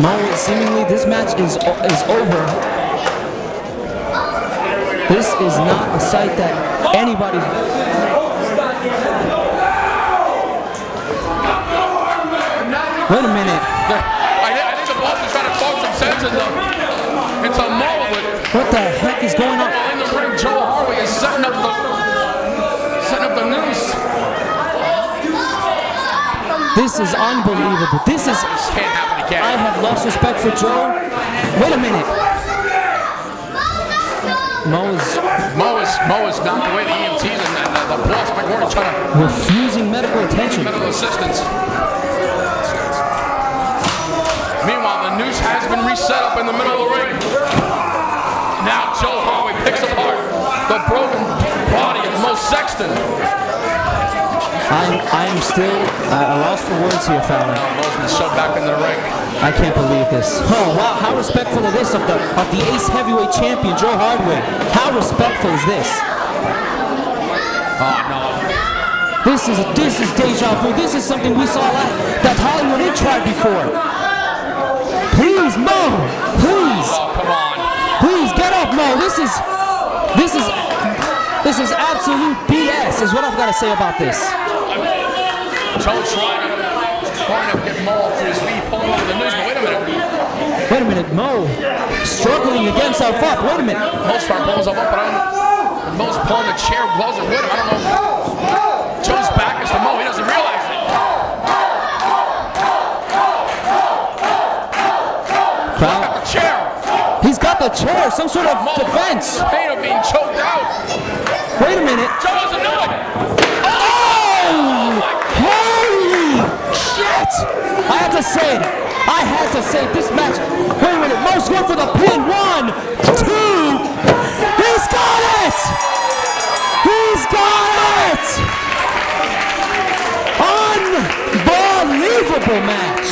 Mo, seemingly this match is is over. This is not a sight that anybody. Wait a minute. I, I think the boss is trying to talk some sense into, into Mo, but What the heck is going on? in the ring, Joe Hardway is setting up the setting up the noose. This is unbelievable. This is. This can't happen again. I have lost respect for Joe. Wait a minute. Mo is Mo is Mo is knocked away the EMTs and the, the, the boss Mike Warren trying to refusing medical attention. medical assistance. Meanwhile, the noose has been reset up in the middle of the ring. Now Joe Hardway picks apart the broken body of Mo Sexton. I'm I'm still uh, a loss for words here, Fallon. Mo's shoved back into the ring. I can't believe this. Oh wow, how respectful of this of the of the Ace Heavyweight Champion Joe Hardway. How respectful is this? Oh no. This is this is deja vu. This is something we saw that, that Hollywood had tried before. Please, Mo, please, Oh come on. please get up, Mo. This is this is this is absolute BS. Is what I've got to say about this. Joe trying to trying to get Mo his pulling over the noose. But wait a minute. Wait a minute, Mo, struggling against himself up. Wait a minute. Mo's trying to pull himself up, but I don't. Mo's pulling the chair, gloves are with him. I don't know. Joe's back is to Mo. He doesn't realize it. Crowd. The chair. He's got the chair, some sort of defense. Pain of being choked out. Wait a minute. Joe doesn't know it. Oh! Holy shit! I have to say. I had to say. This match. Wait a minute. Mo's going for the pin. One, two. He's got it! He's got it! Unbelievable match.